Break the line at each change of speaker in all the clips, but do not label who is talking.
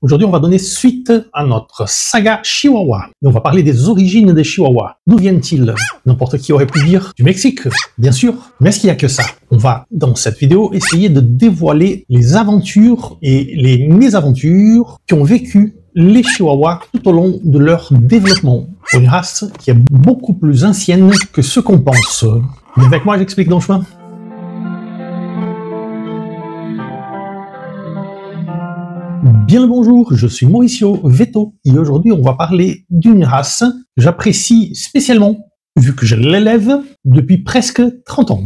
Aujourd'hui, on va donner suite à notre saga Chihuahua. Et on va parler des origines des Chihuahuas. D'où viennent-ils? N'importe qui aurait pu dire du Mexique, bien sûr. Mais est-ce qu'il n'y a que ça? On va, dans cette vidéo, essayer de dévoiler les aventures et les mésaventures qui ont vécu les Chihuahuas tout au long de leur développement. Une race qui est beaucoup plus ancienne que ce qu'on pense. Mais avec moi, j'explique dans le chemin. Bien le bonjour, je suis Mauricio Veto et aujourd'hui on va parler d'une race que j'apprécie spécialement vu que je l'élève depuis presque 30 ans.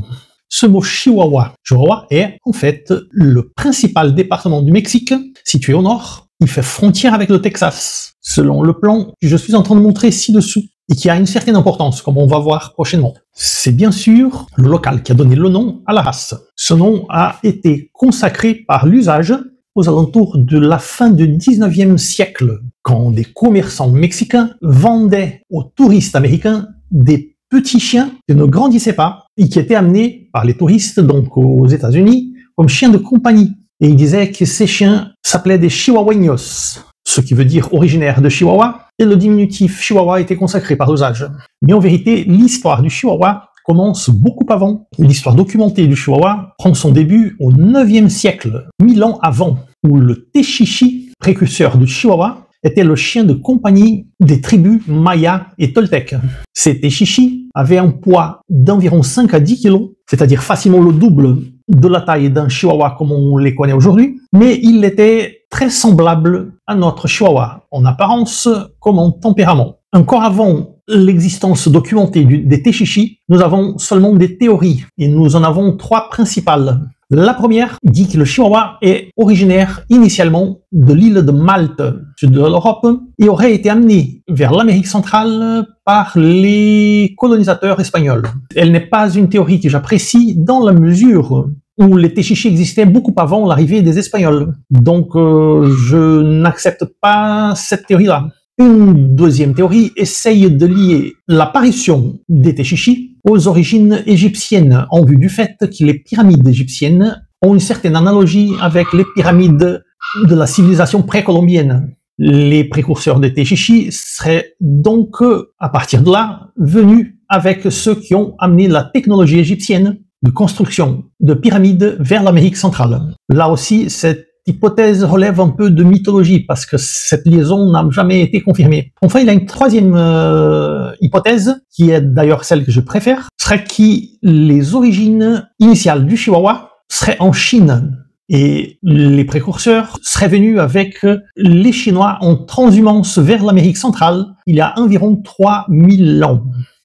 Ce mot Chihuahua, Chihuahua est en fait le principal département du Mexique situé au nord. Il fait frontière avec le Texas, selon le plan que je suis en train de montrer ci-dessous et qui a une certaine importance, comme on va voir prochainement. C'est bien sûr le local qui a donné le nom à la race. Ce nom a été consacré par l'usage aux alentours de la fin du 19e siècle, quand des commerçants mexicains vendaient aux touristes américains des petits chiens qui ne grandissaient pas et qui étaient amenés par les touristes, donc aux États-Unis, comme chiens de compagnie. Et ils disaient que ces chiens s'appelaient des chihuahueños, ce qui veut dire originaire de Chihuahua, et le diminutif chihuahua était consacré par l'usage. Mais en vérité, l'histoire du chihuahua commence beaucoup avant. L'histoire documentée du Chihuahua prend son début au 9e siècle, mille ans avant, où le Techichi, précurseur du Chihuahua, était le chien de compagnie des tribus Maya et Toltec. Ces Techichi avaient un poids d'environ 5 à 10 kg, c'est-à-dire facilement le double de la taille d'un Chihuahua comme on les connaît aujourd'hui, mais il était très semblable à notre Chihuahua, en apparence comme en tempérament. Encore avant l'existence documentée des Techichi, nous avons seulement des théories, et nous en avons trois principales. La première dit que le Chihuahua est originaire initialement de l'île de Malte, sud de l'Europe, et aurait été amené vers l'Amérique centrale par les colonisateurs espagnols. Elle n'est pas une théorie que j'apprécie dans la mesure où les Techichi existaient beaucoup avant l'arrivée des Espagnols. Donc euh, je n'accepte pas cette théorie-là. Une deuxième théorie essaye de lier l'apparition des Techichi aux origines égyptiennes en vue du fait que les pyramides égyptiennes ont une certaine analogie avec les pyramides de la civilisation précolombienne. Les précurseurs des Techichi seraient donc, à partir de là, venus avec ceux qui ont amené la technologie égyptienne de construction de pyramides vers l'Amérique centrale. Là aussi, cette hypothèse relève un peu de mythologie parce que cette liaison n'a jamais été confirmée. Enfin, il y a une troisième euh, hypothèse, qui est d'ailleurs celle que je préfère, serait que les origines initiales du Chihuahua seraient en Chine? Et les précurseurs seraient venus avec les Chinois en transhumance vers l'Amérique centrale il y a environ 3000 ans.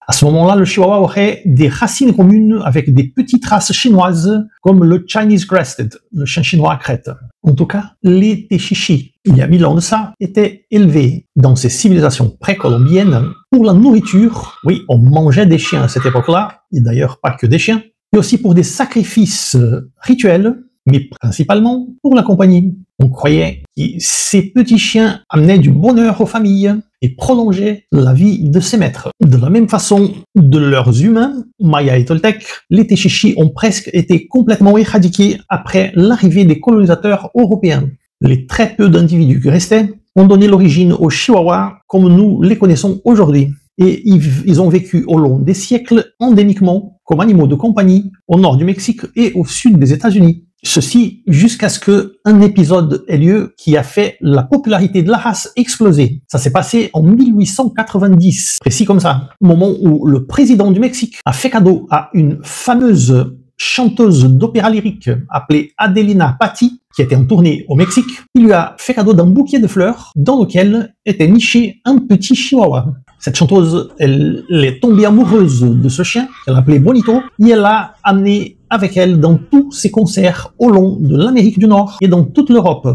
À ce moment-là, le Chihuahua aurait des racines communes avec des petites races chinoises comme le Chinese Crested, le chien chinois à crête. En tout cas, les Techichi, il y a mille ans de ça, étaient élevés dans ces civilisations précolombiennes pour la nourriture. Oui, on mangeait des chiens à cette époque-là, et d'ailleurs pas que des chiens, et aussi pour des sacrifices rituels, mais principalement pour la compagnie. On croyait que ces petits chiens amenaient du bonheur aux familles, et prolonger la vie de ses maîtres. De la même façon, de leurs humains, Maya et Toltec, les Techichi ont presque été complètement éradiqués après l'arrivée des colonisateurs européens. Les très peu d'individus qui restaient ont donné l'origine aux Chihuahuas comme nous les connaissons aujourd'hui. Et ils ont vécu au long des siècles endémiquement comme animaux de compagnie au nord du Mexique et au sud des États-Unis. Ceci jusqu'à ce que un épisode ait lieu qui a fait la popularité de la race exploser. Ça s'est passé en 1890, précis comme ça, moment où le président du Mexique a fait cadeau à une fameuse chanteuse d'opéra lyrique appelée Adelina Patti, qui était en tournée au Mexique. Il lui a fait cadeau d'un bouquet de fleurs dans lequel était niché un petit chihuahua. Cette chanteuse, elle, est tombée amoureuse de ce chien, qu'elle appelait Bonito, et elle l'a amené avec elle dans tous ses concerts au long de l'Amérique du Nord et dans toute l'Europe.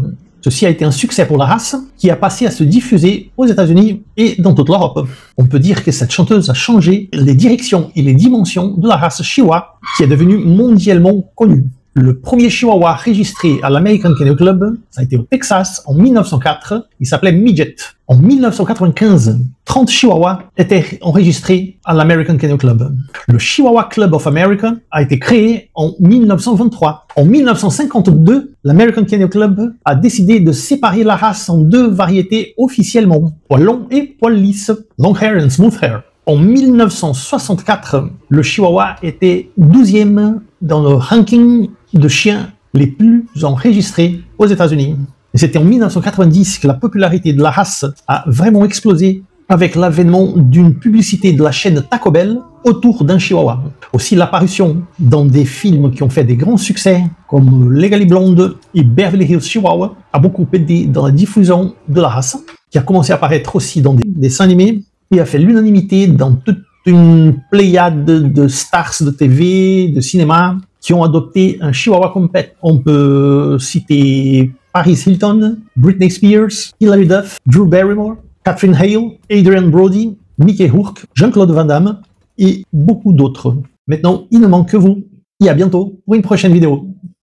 Ceci a été un succès pour la race, qui a passé à se diffuser aux États-Unis et dans toute l'Europe. On peut dire que cette chanteuse a changé les directions et les dimensions de la race Chihuahua, qui est devenue mondialement connue. Le premier chihuahua enregistré à l'American Kennel Club, ça a été au Texas en 1904. Il s'appelait Midget. En 1995, 30 chihuahuas étaient enregistrés à l'American Kennel Club. Le Chihuahua Club of America a été créé en 1923. En 1952, l'American Kennel Club a décidé de séparer la race en deux variétés officiellement, poil long et poil lisse, long hair and smooth hair. En 1964, le Chihuahua était 12e dans le ranking de chiens les plus enregistrés aux États-Unis. C'était en 1990 que la popularité de la race a vraiment explosé avec l'avènement d'une publicité de la chaîne Taco Bell autour d'un chihuahua. Aussi l'apparition dans des films qui ont fait des grands succès comme Legally Blonde et Beverly Hills Chihuahua a beaucoup aidé dans la diffusion de la race, qui a commencé à apparaître aussi dans des dessins animés et a fait l'unanimité dans toute une pléiade de stars de TV, de cinéma, qui ont adopté un Chihuahua comme pet. On peut citer Paris Hilton, Britney Spears, Hilary Duff, Drew Barrymore, Catherine Hale, Adrian Brody, Mickey Rourke, Jean-Claude Van Damme et beaucoup d'autres. Maintenant, il ne manque que vous. Et à bientôt pour une prochaine vidéo.